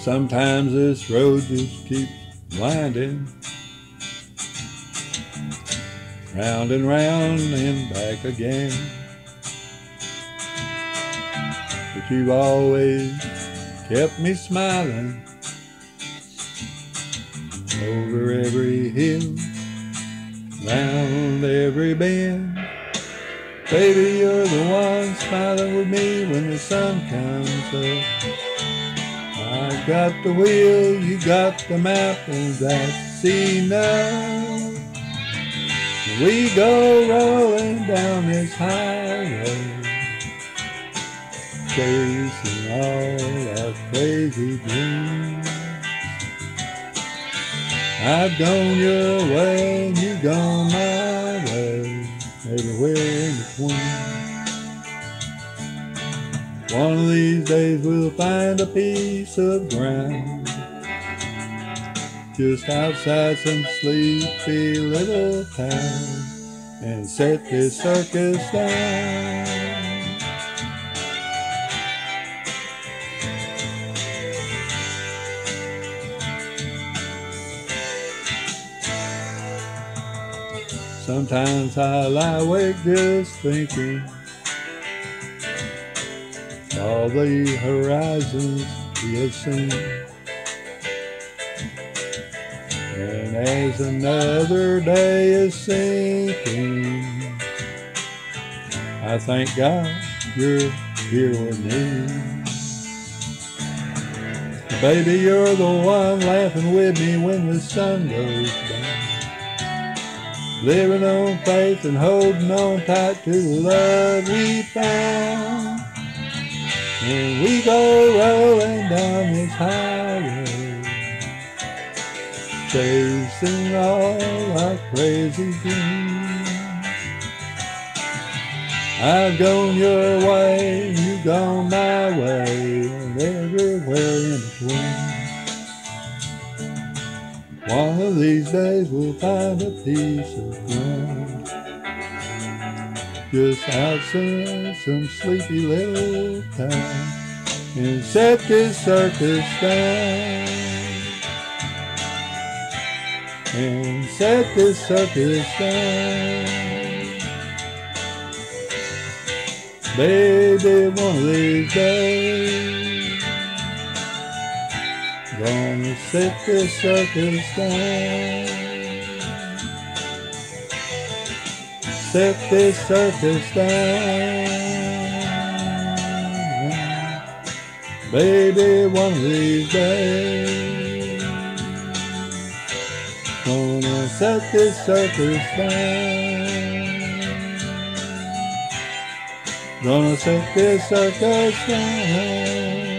Sometimes this road just keeps winding round and round and back again. But you've always kept me smiling over every hill, round every bend. Baby, you're the one smiling with me when the sun comes up. I got the wheel, you got the map, and that's enough. We go rolling down this highway, chasing all our crazy dreams. I've gone your way, you've gone my way, everywhere in between. One of these days we'll find a piece of ground just outside some sleepy little town and set this circus down. Sometimes I lie awake just thinking all the horizons we have seen. And as another day is sinking, I thank God you're here with me. Baby, you're the one laughing with me when the sun goes down. Living on faith and holding on tight to the love we found. And we go rolling down this highway, chasing all our crazy dreams. I've gone your way, you've gone my way, and everywhere in between. One of these days we'll find a piece of ground. Just outside some sleepy little town and set this circus down and set this circus down baby one of these days gonna set this circus down set this circus down. Baby, one of these days, gonna set this circus down. Gonna set this circus down.